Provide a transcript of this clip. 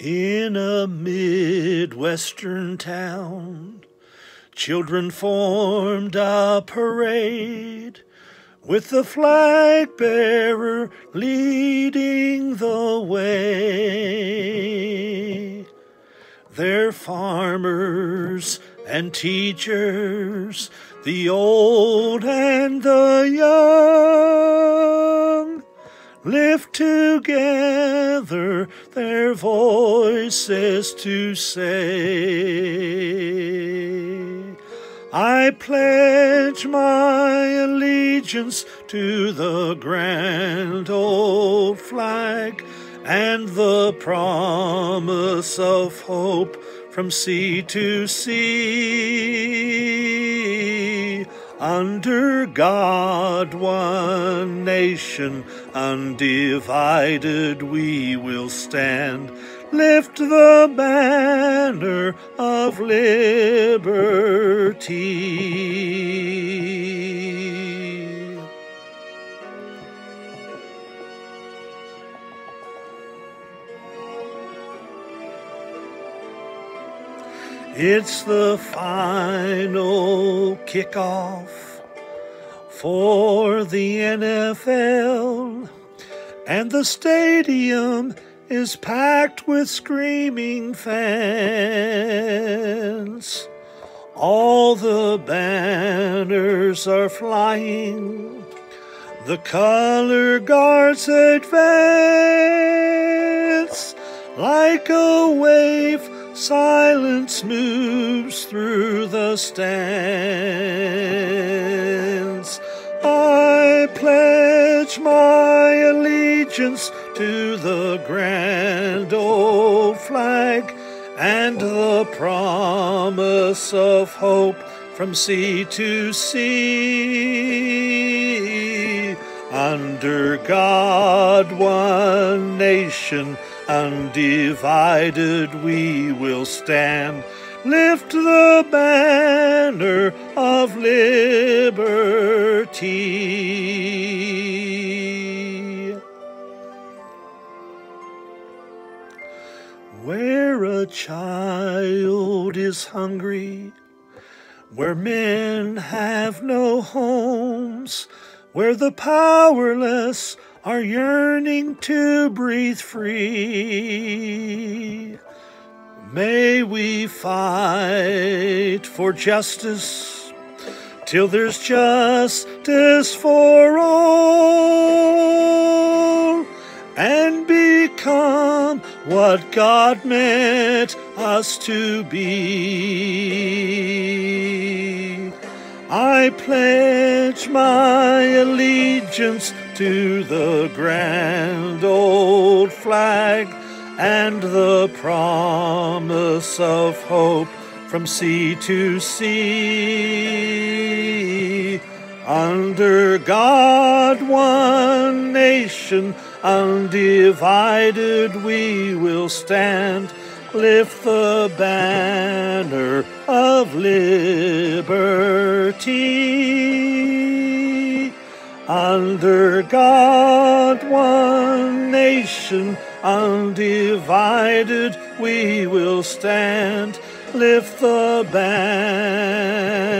In a midwestern town, children formed a parade with the flag bearer leading the way. They're farmers and teachers, the old and the young lift together their voices to say, I pledge my allegiance to the grand old flag and the promise of hope from sea to sea. Under God, one nation, undivided we will stand. Lift the banner of liberty. It's the final kickoff for the NFL, and the stadium is packed with screaming fans. All the banners are flying, the color guards advance like a wave Silence moves through the stands. I pledge my allegiance to the grand old flag and the promise of hope from sea to sea. Under God, one nation Undivided we will stand. Lift the banner of liberty. Where a child is hungry, where men have no homes, where the powerless are yearning to breathe free. May we fight for justice till there's justice for all and become what God meant us to be. I pledge my allegiance to the grand old flag and the promise of hope from sea to sea. Under God, one nation, undivided we will stand lift the banner of liberty. Under God, one nation, undivided we will stand. Lift the banner